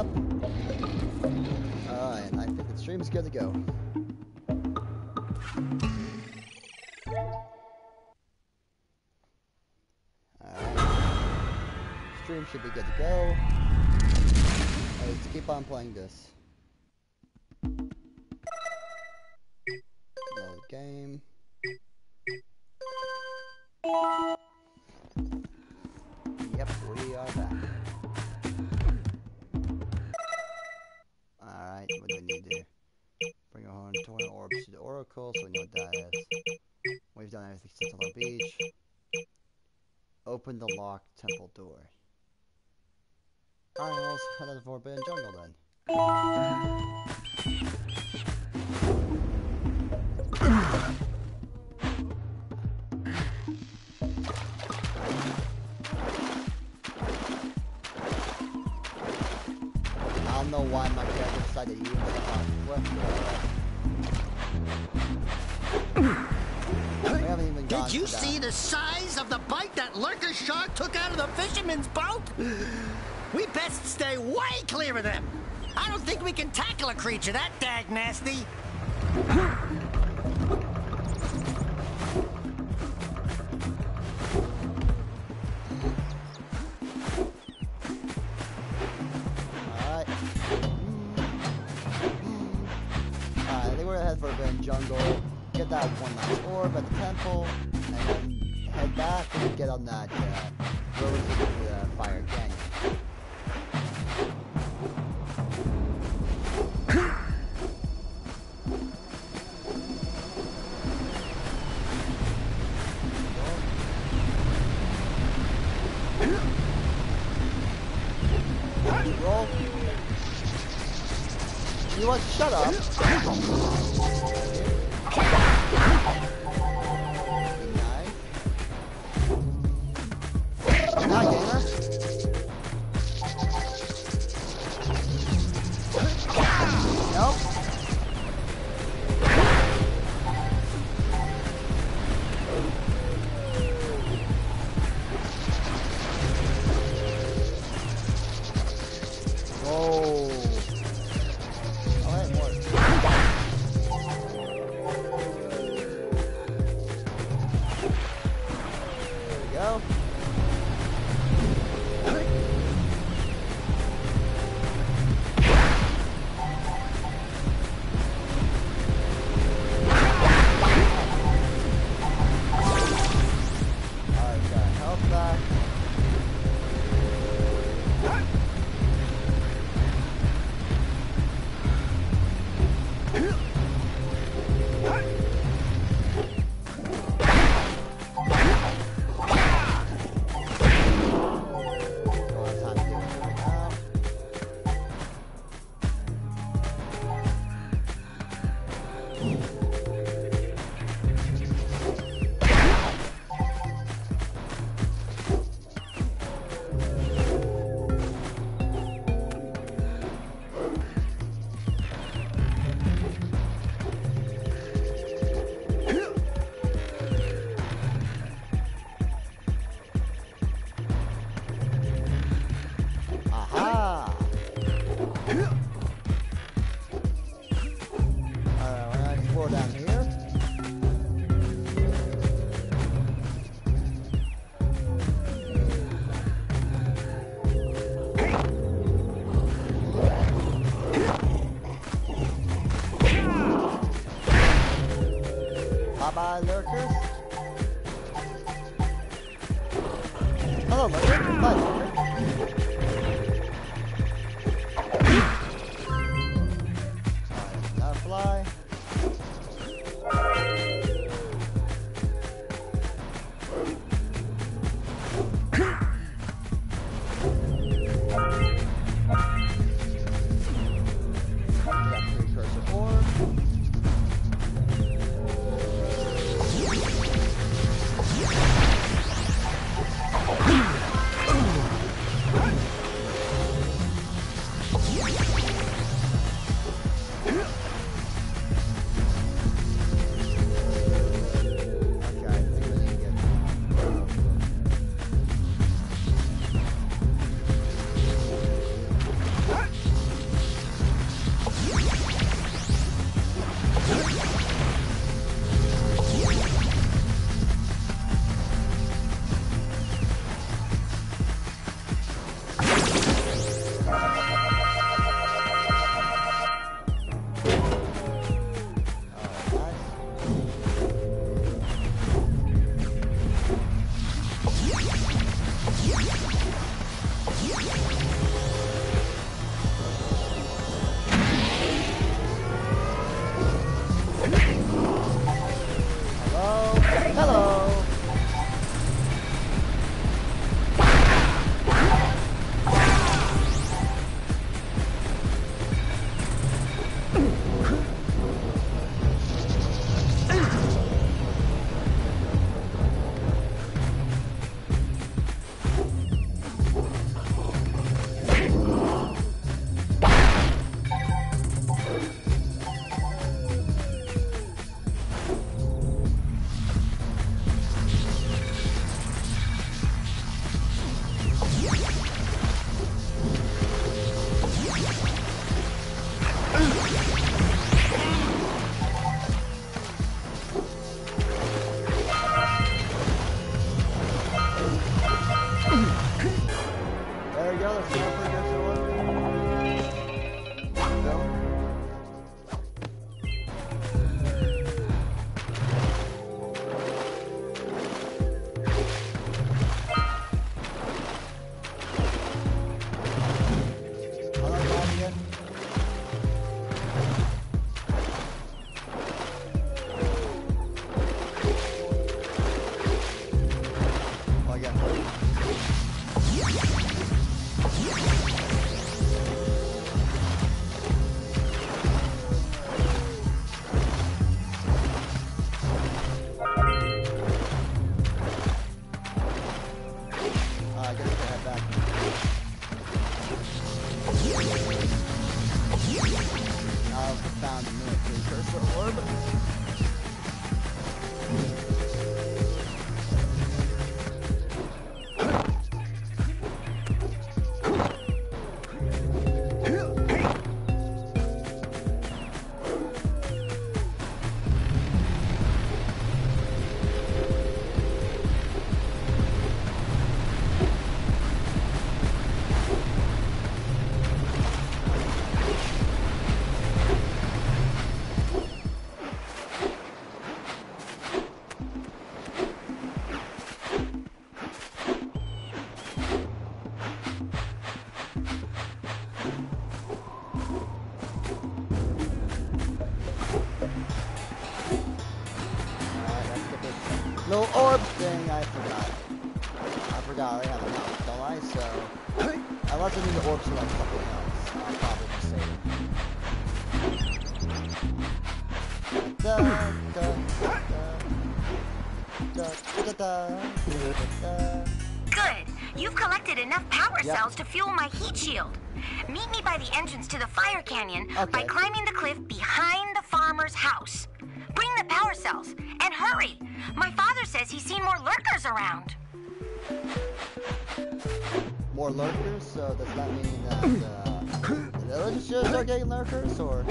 up. Alright, I think the stream's good to go. Stream should be good to go. Let's keep on playing this. Load game. Yep, we are back. Horn, torn orbs to the oracle, so we know what that is. We've done everything since the beach. Open the locked temple door. Alright, let's head to the Forbidden Jungle then. I don't know why my character decided to use that Did you see the size of the bite that lurker shark took out of the fisherman's boat? We best stay way clear of them. I don't think we can tackle a creature that dag nasty. That uh, cells to fuel my heat shield. Meet me by the entrance to the fire canyon by climbing the cliff behind the farmer's house. Bring the power cells and hurry. My father says he's seen more lurkers around. More lurkers, so does that mean that uh, the village should start getting lurkers, or?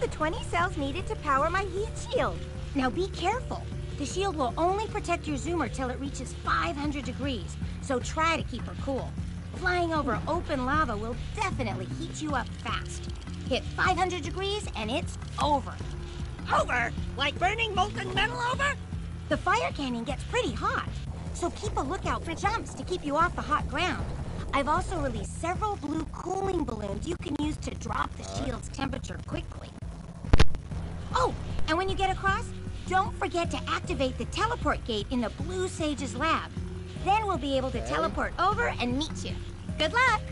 The 20 cells needed to power my heat shield. Now be careful. The shield will only protect your zoomer till it reaches 500 degrees, so try to keep her cool. Flying over open lava will definitely heat you up fast. Hit 500 degrees and it's over. Over? Like burning molten metal over? The fire canyon gets pretty hot, so keep a lookout for jumps to keep you off the hot ground. I've also released several blue cooling balloons you can use to drop the shield's temperature quickly. Oh, and when you get across, don't forget to activate the teleport gate in the Blue Sage's lab. Then we'll be able to teleport over and meet you. Good luck!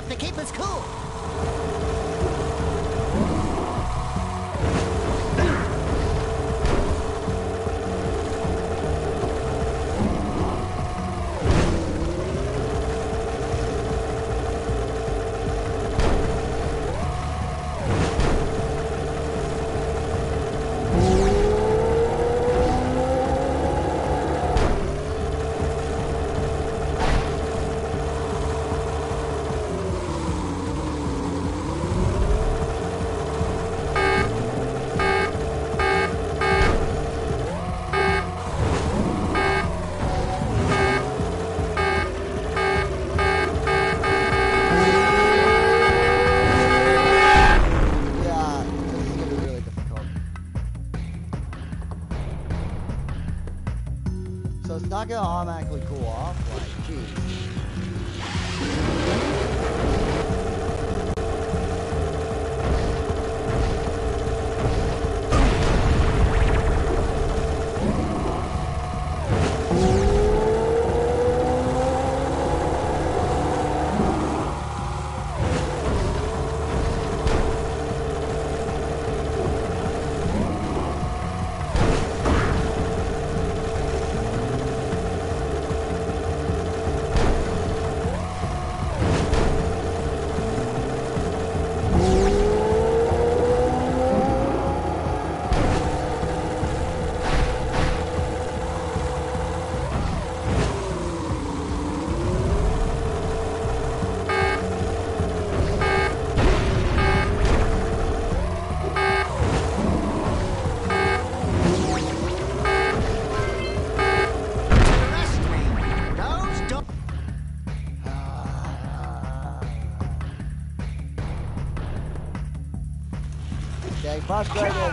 Stuff to keep us cool. Getting frustrated. Okay.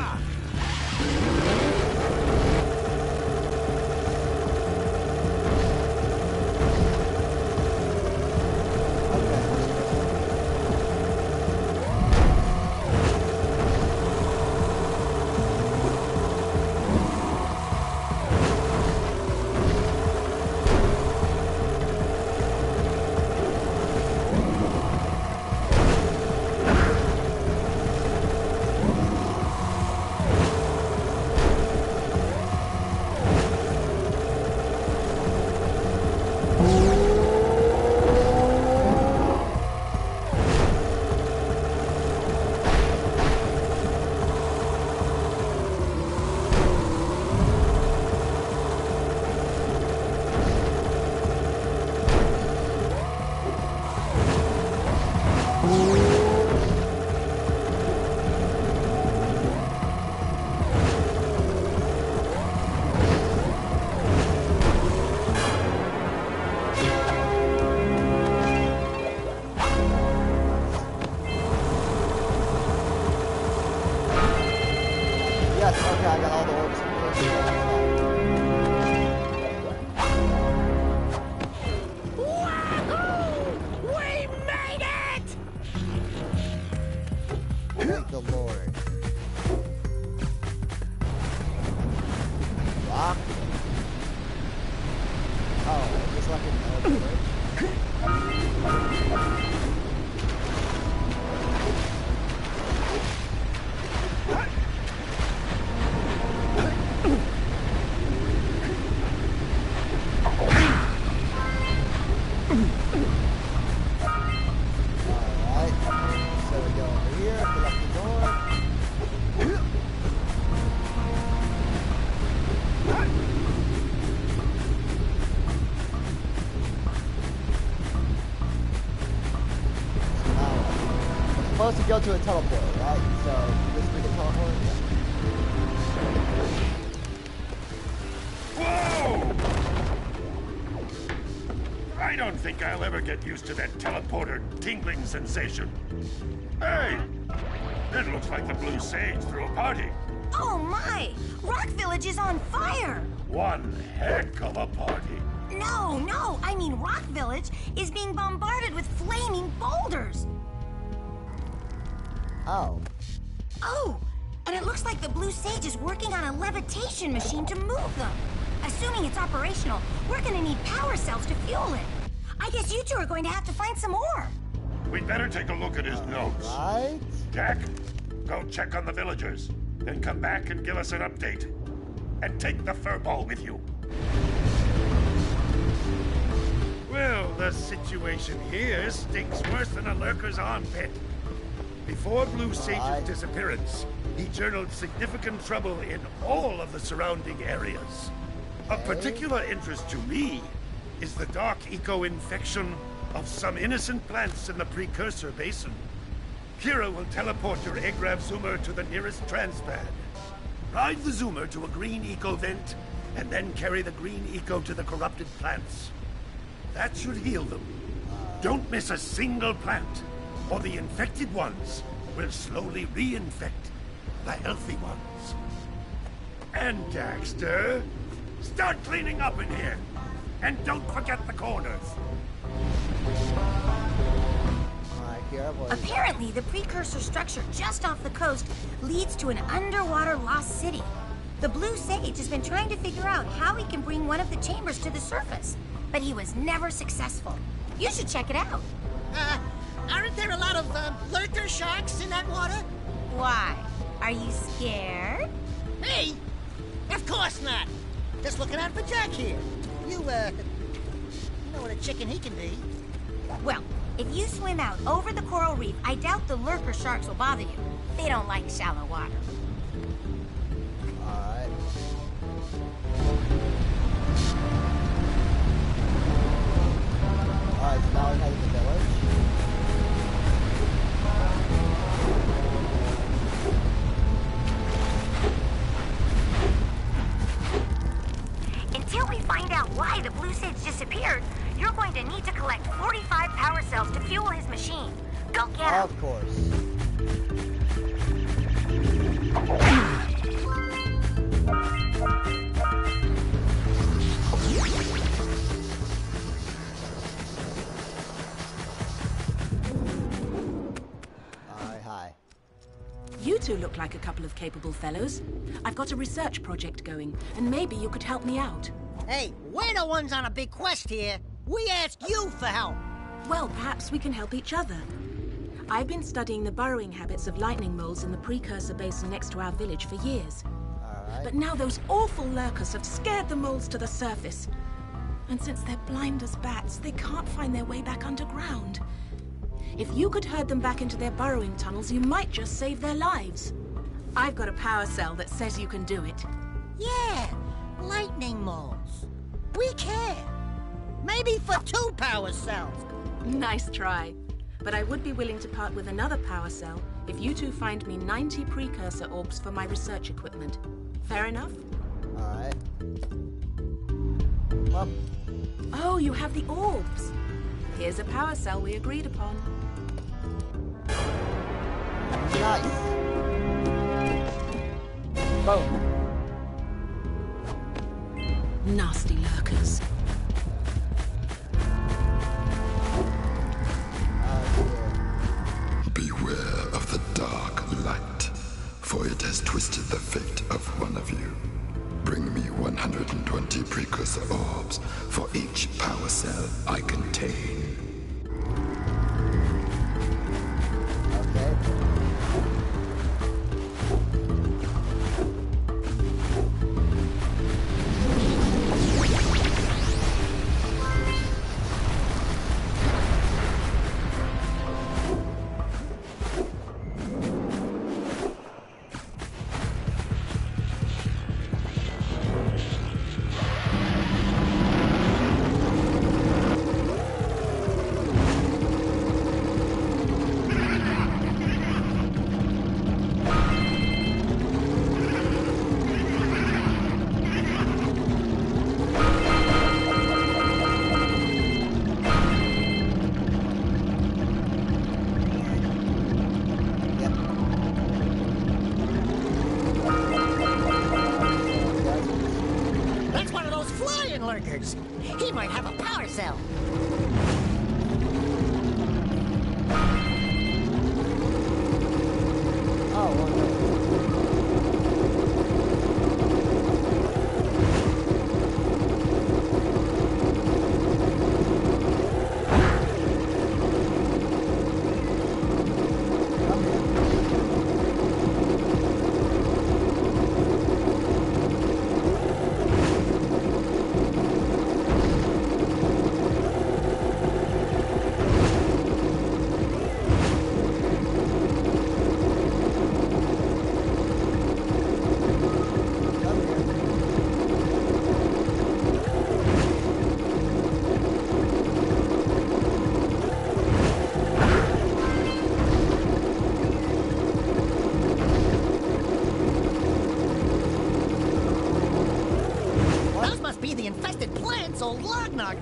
Supposed to go to a teleporter, right? So, this we can teleport? Yeah. Whoa! I don't think I'll ever get used to that teleporter tingling sensation. Hey! It looks like the Blue Sage threw a party. Oh my! Rock Village is on fire! One heck of a party. Like the Blue Sage is working on a levitation machine to move them. Assuming it's operational, we're gonna need power cells to fuel it. I guess you two are going to have to find some more. We'd better take a look at his notes. Right? Jak, go check on the villagers. Then come back and give us an update. And take the furball with you. Well, the situation here stinks worse than a lurker's armpit. Before Blue Sage's Aye. disappearance, he journaled significant trouble in all of the surrounding areas. Of Okay. Eh? particular interest to me is the dark eco-infection of some innocent plants in the precursor basin. Keira will teleport your A-Grav Zoomer to the nearest transpad. Ride the Zoomer to a green eco vent, and then carry the green eco to the corrupted plants. That should heal them. Don't miss a single plant, or the infected ones will slowly reinfect the healthy ones. And Daxter, Start cleaning up in here. And don't forget the corners. Alright, Keira, what is Apparently, the precursor structure just off the coast leads to an underwater lost city. The Blue Sage has been trying to figure out how he can bring one of the chambers to the surface, but he was never successful. You should check it out. Uh, aren't there a lot of uh, lurker sharks in that water? Why? Are you scared? Me? Of course not. Just looking out for Jak here. You, uh, you know what a chicken he can be. Well, if you swim out over the coral reef, I doubt the lurker sharks will bother you. They don't like shallow water. Alright. Alright, so now we're find out why the Blue Sage disappeared, you're going to need to collect 45 power cells to fuel his machine. Go get 'em. Of course. Alright, hi. You two look like a couple of capable fellows. I've got a research project going, and maybe you could help me out. Hey, we're the ones on a big quest here. We ask you for help. Well, perhaps we can help each other. I've been studying the burrowing habits of lightning moles in the precursor basin next to our village for years. But now those awful lurkers have scared the moles to the surface. And since they're blind as bats, they can't find their way back underground. If you could herd them back into their burrowing tunnels, you might just save their lives. I've got a power cell that says you can do it. Yeah, lightning moles. We care. Maybe for two power cells. Nice try. But I would be willing to part with another power cell if you two find me 90 precursor orbs for my research equipment. Fair enough? Alright. Well, Oh, you have the orbs. Here's a power cell we agreed upon. nice. Boom. Nasty lurkers. Beware of the dark light, for it has twisted the fate of one of you. Bring me 120 precursor orbs for each power cell I contain. Might have a power cell.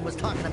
Was talking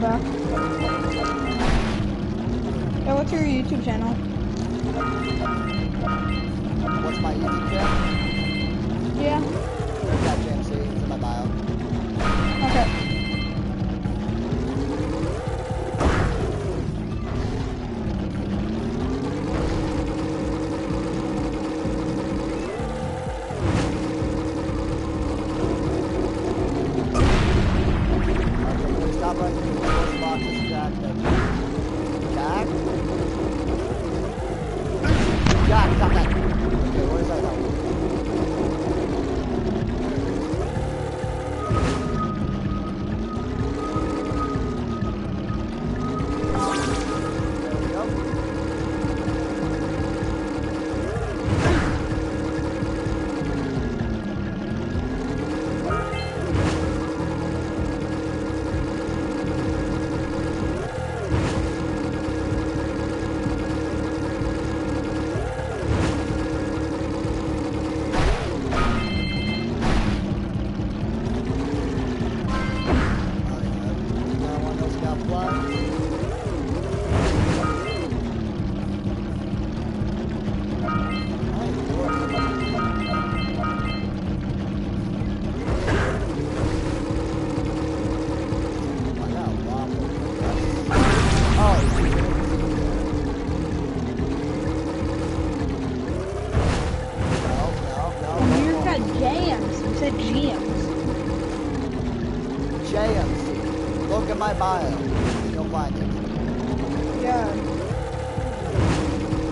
Dobra. JMC. Look at my bio. You'll find it. Yeah.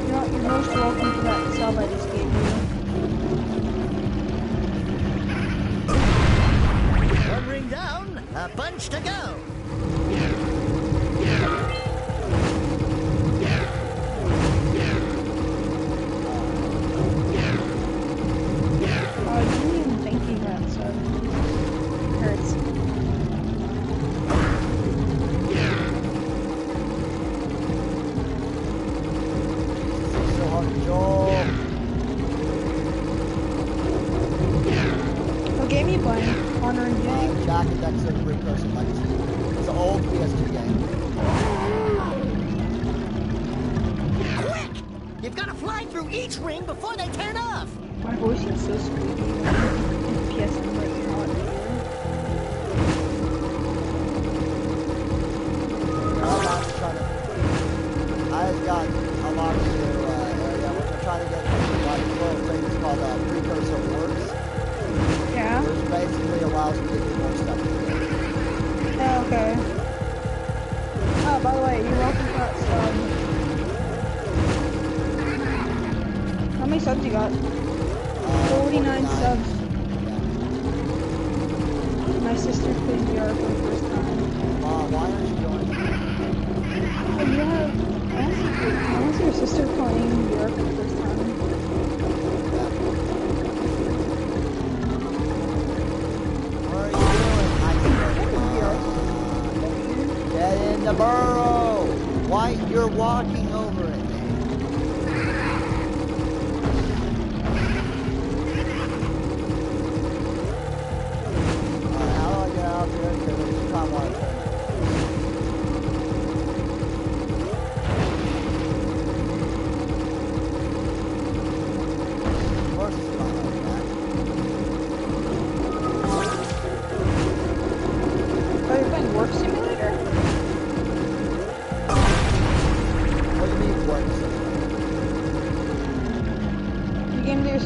You're, not, your most welcome to that sub I just gave you. One ring down, a bunch to go. each ring before they turn off. My voice is so sweet.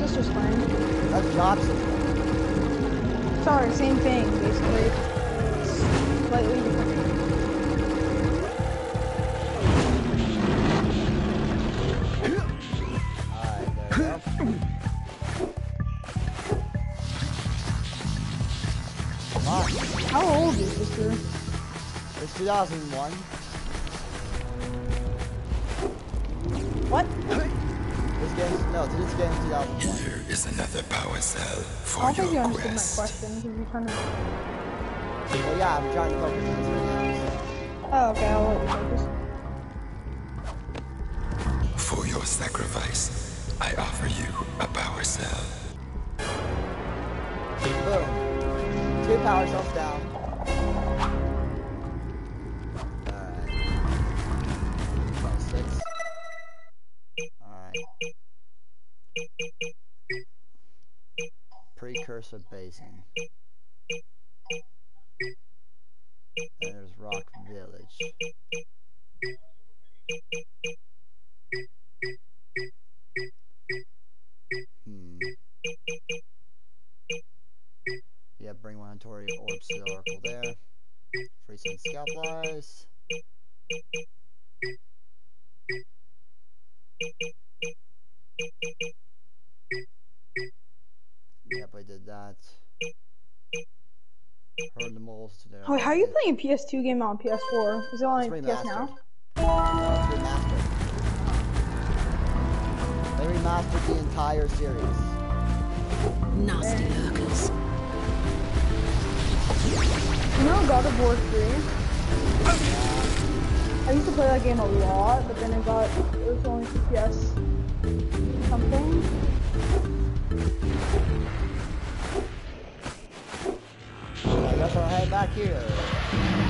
sister's clan. That's Jobs. Sorry, same thing, basically. Slightly different. How old is this year? It's 2001. myself for I your you quest. My question, you. Oh yeah, I've trying to focus. Oh, okay, I'll focus. amazing. PS2 game on PS4. Is it on PS remastered. Now? Remastered. They remastered the entire series. Nasty lurkers. You know God of War 3? Yeah. I used to play that game a lot, but then it got, it was only PS something. I guess I'll head back here. Bye.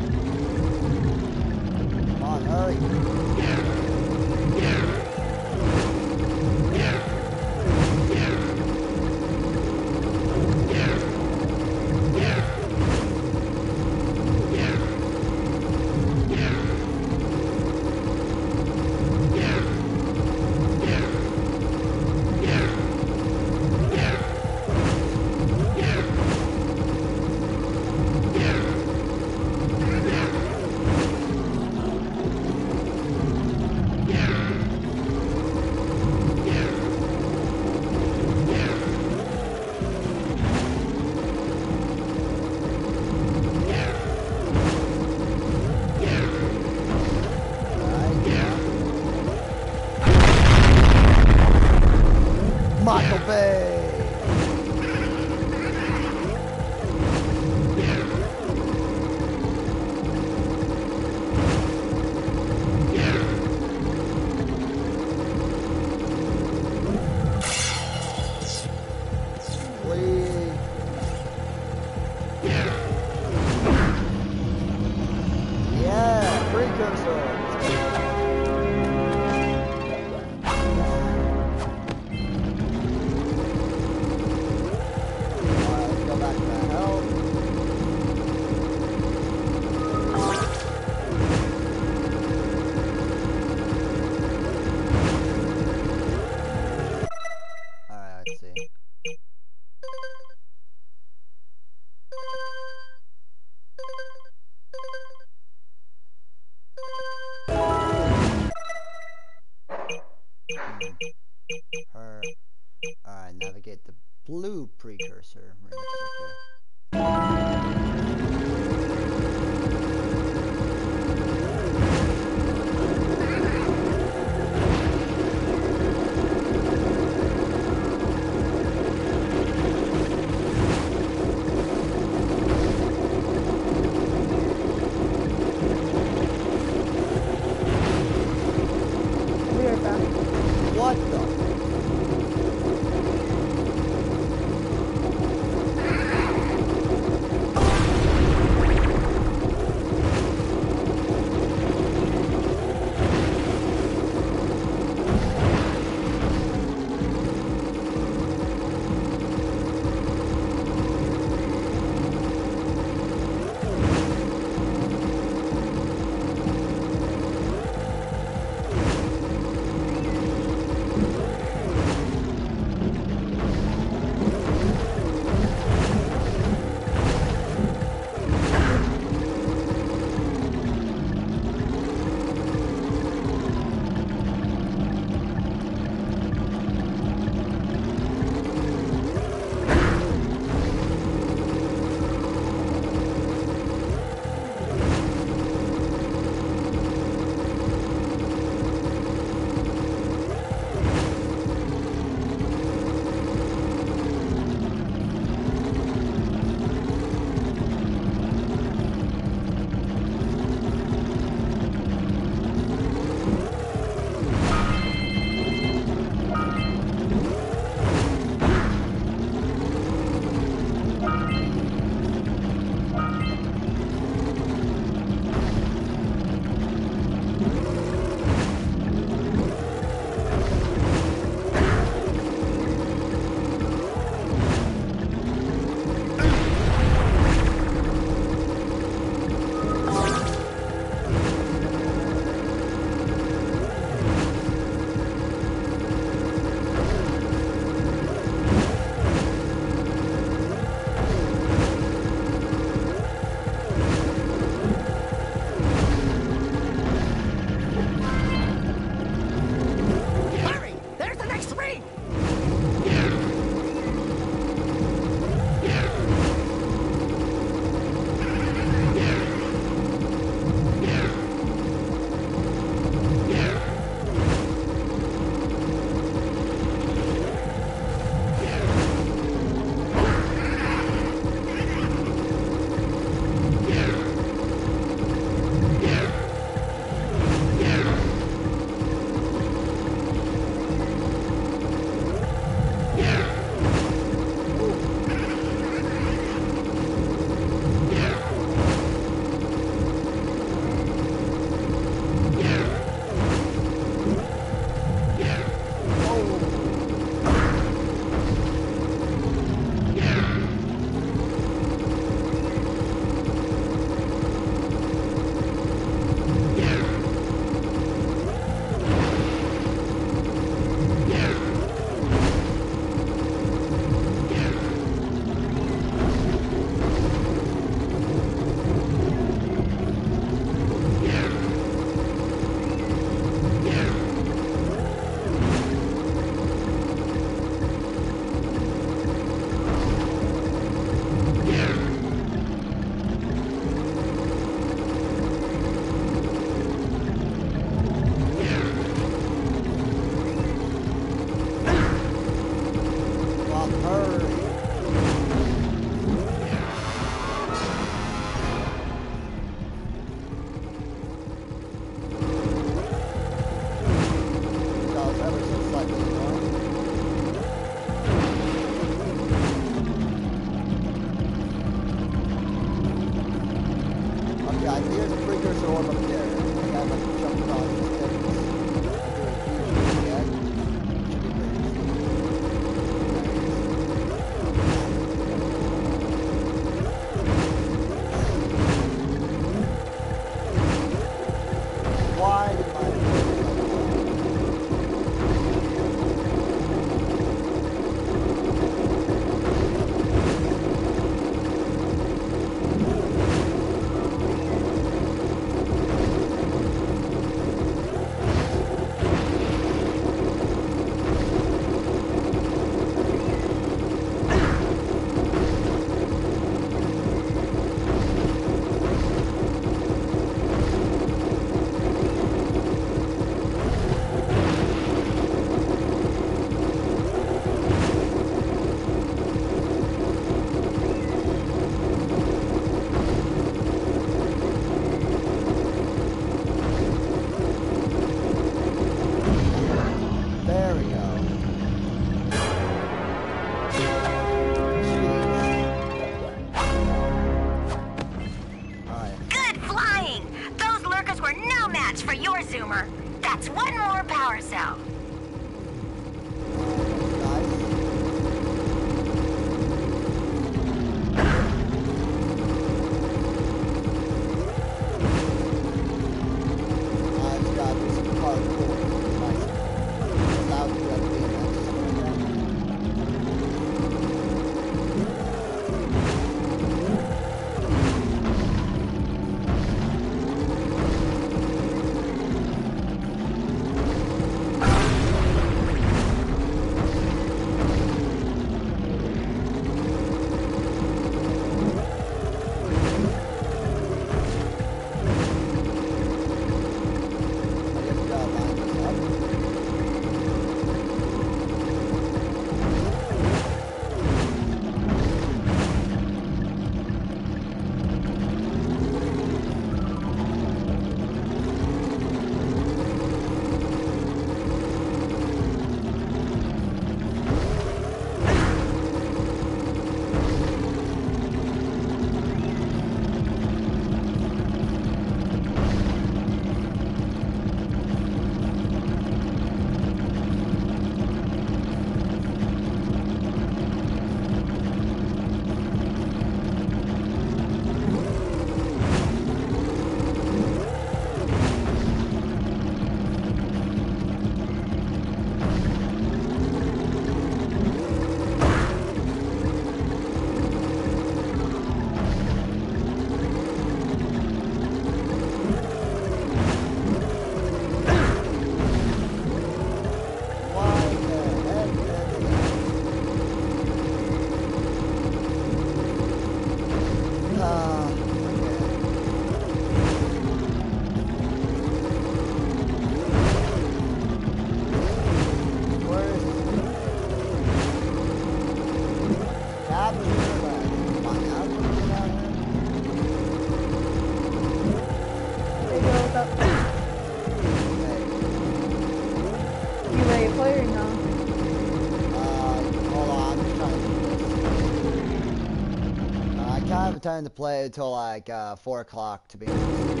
time to play until like uh, four o'clock, to be honest.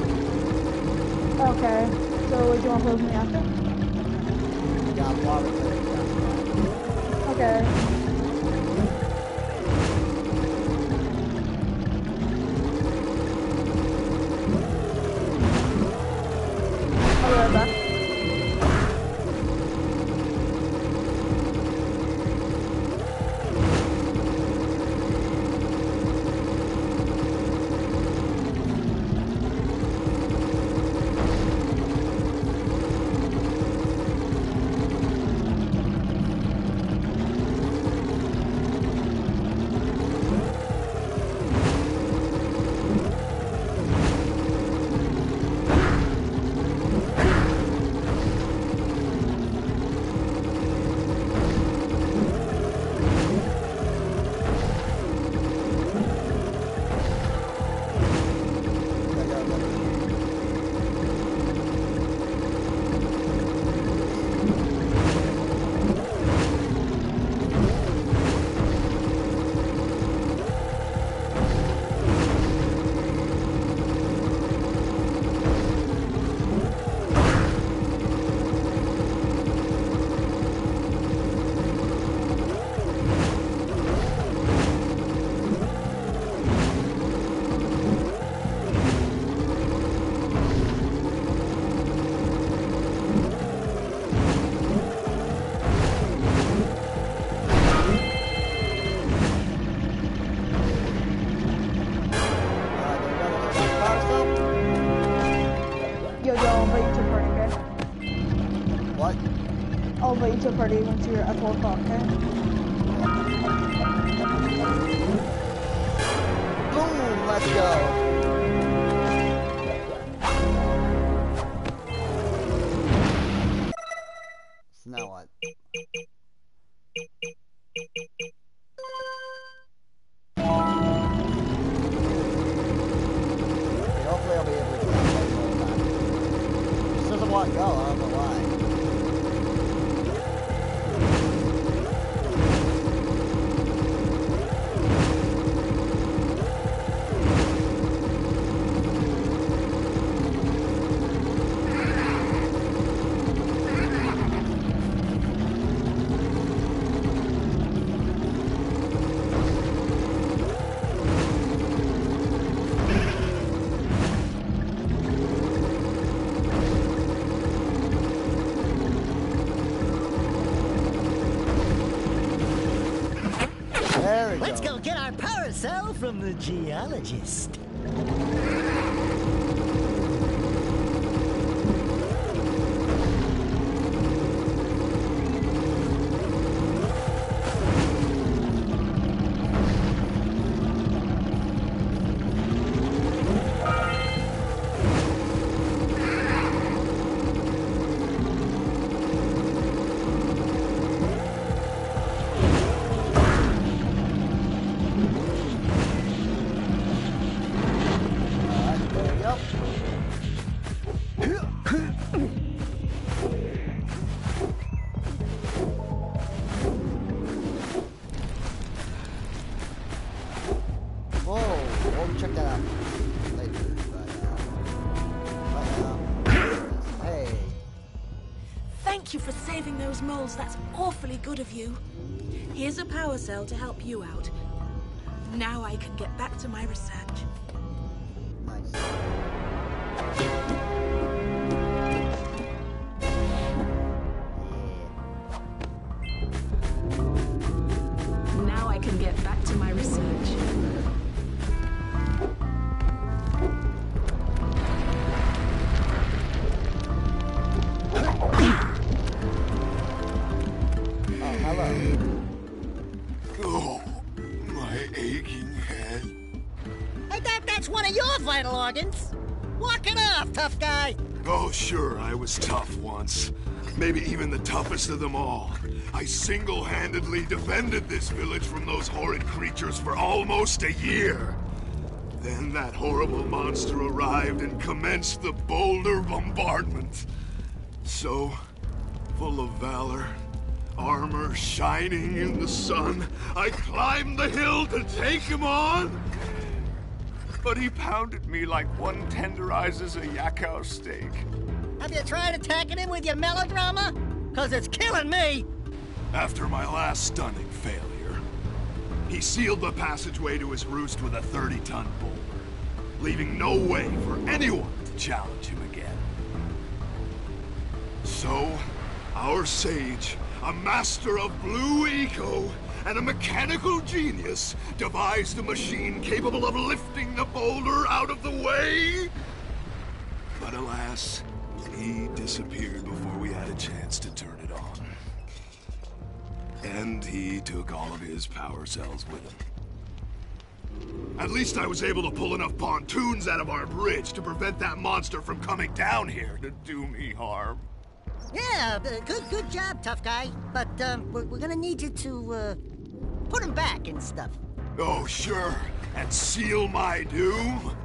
Okay. So would you want to play with me after? Yeah, probably. Okay. Oh, but you took party once you're at 4 o'clock, okay? Boom! Let's go! So now what? Good of you. Here's a power cell to help you out. Now I can get back to my research. Your. Walk it off, tough guy. Oh, sure, I was tough once. Maybe even the toughest of them all. I single handedly defended this village from those horrid creatures for almost a year. Then that horrible monster arrived and commenced the boulder bombardment. So, full of valor, armor shining in the sun, I climbed the hill to take him on. But he pounded me like one tenderizes a yakow steak. Have you tried attacking him with your melodrama? Cause it's killing me. After my last stunning failure, he sealed the passageway to his roost with a 30-ton boulder, leaving no way for anyone to challenge him again. So, our sage, a master of blue eco, and a mechanical genius, devised a machine capable of lifting the boulder out of the way. But alas, he disappeared before we had a chance to turn it on. And he took all of his power cells with him. At least I was able to pull enough pontoons out of our bridge to prevent that monster from coming down here to do me harm. Yeah, uh, good, good job, tough guy. But um, we're, we're gonna need you to uh, put him back and stuff. Oh, sure. And seal my doom?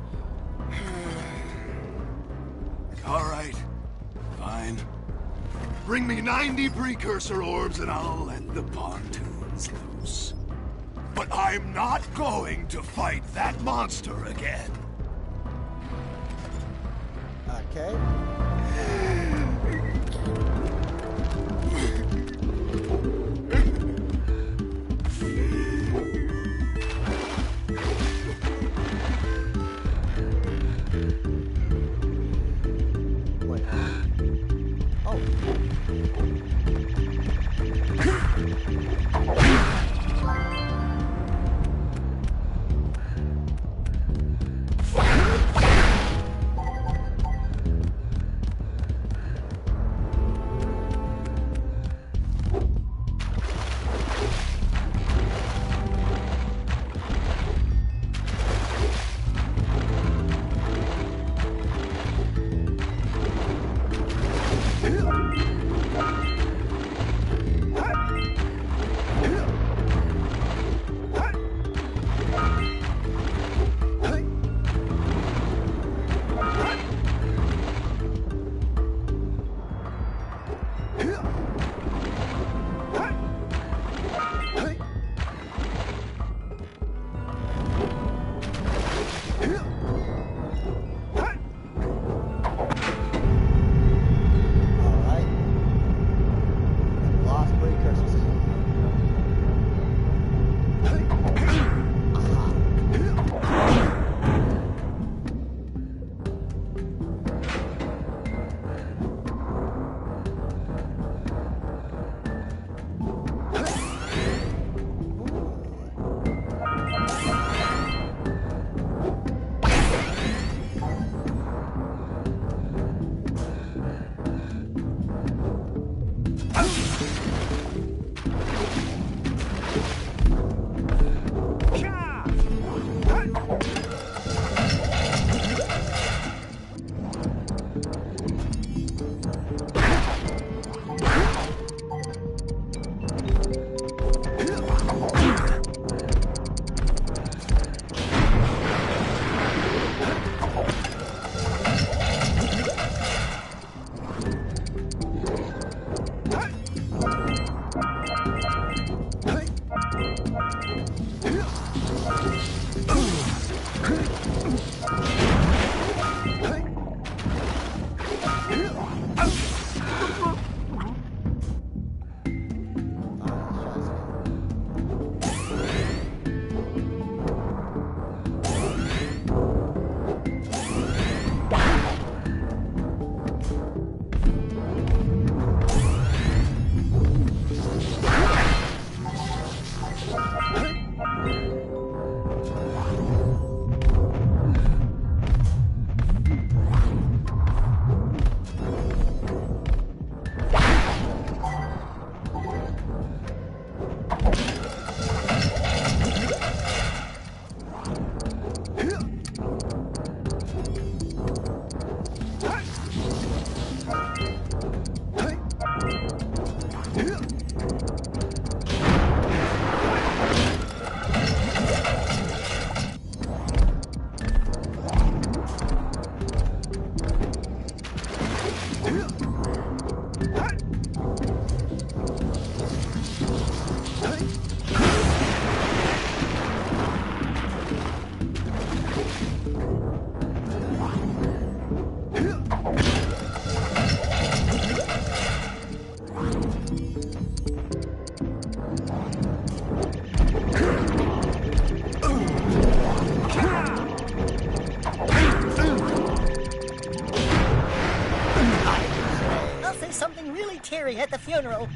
All right. Fine. Bring me 90 precursor orbs and I'll let the pontoons loose. But I'm not going to fight that monster again. Okay. Funeral.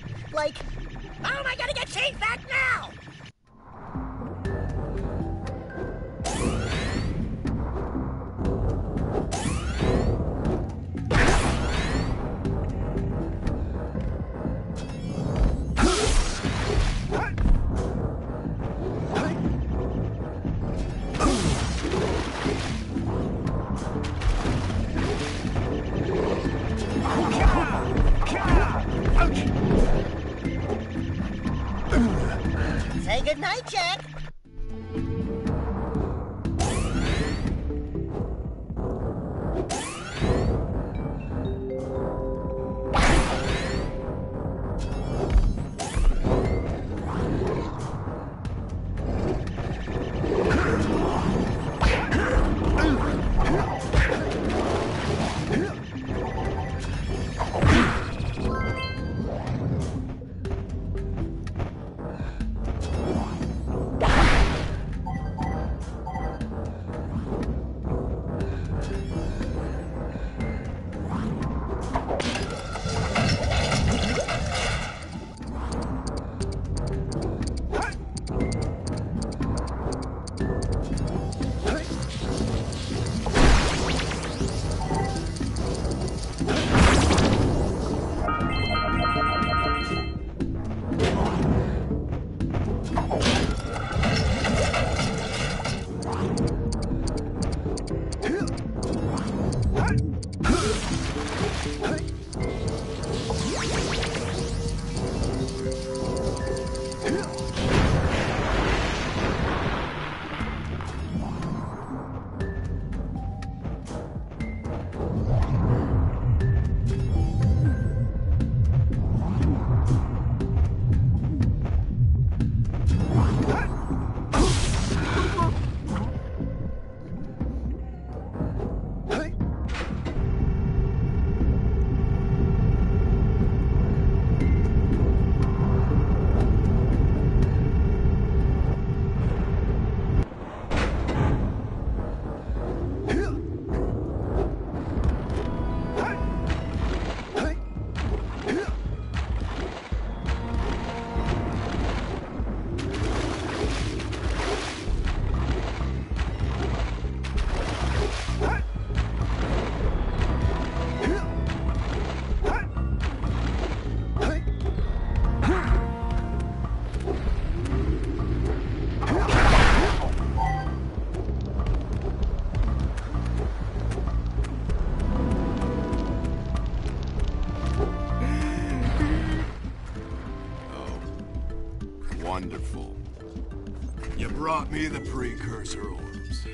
Brought me the precursor orbs.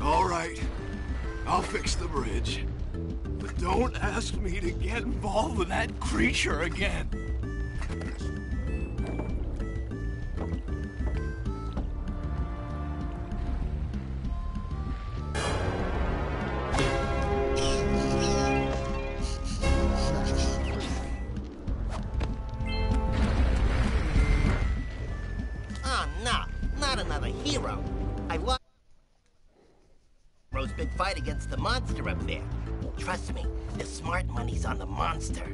All right, I'll fix the bridge. But don't ask me to get involved with that creature again. On the monster.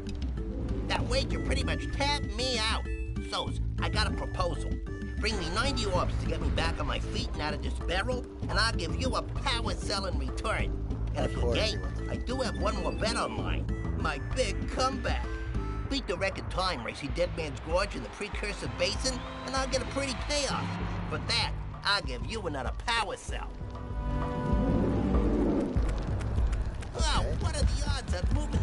That wager pretty much tapped me out. So's, I got a proposal. Bring me 90 orbs to get me back on my feet and out of this barrel, and I'll give you a power cell in return. And Of if you course game. I do have one more bet on mine. My big comeback. Beat the record time racing Dead Man's Gorge in the Precursor Basin, and I'll get a pretty payoff. For that, I'll give you another power cell. Wow, what are the odds of moving?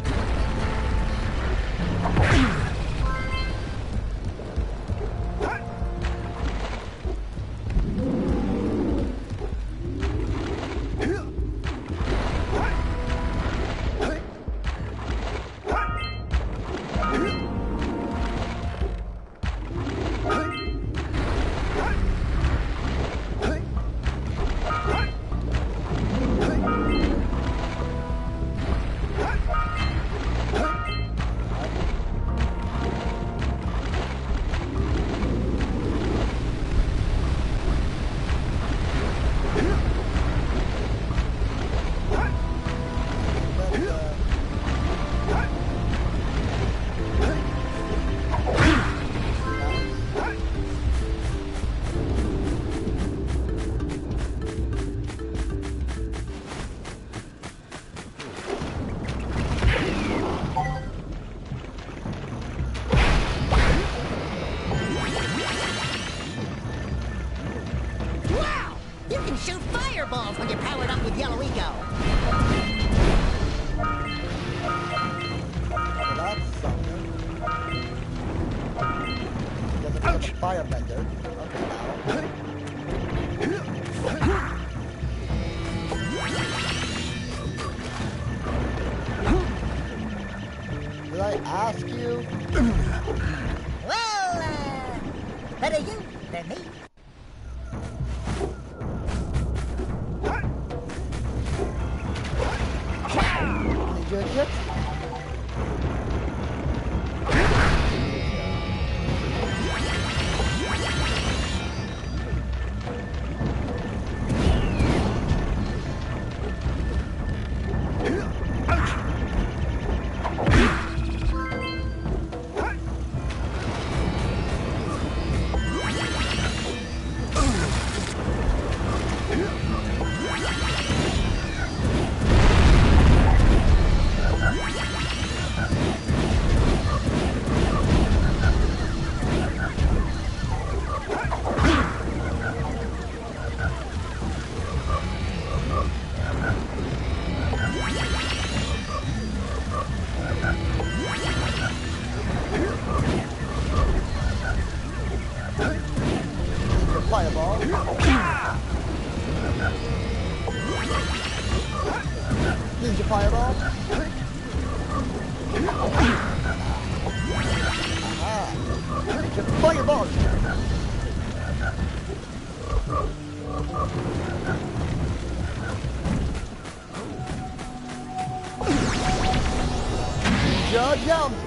Ninja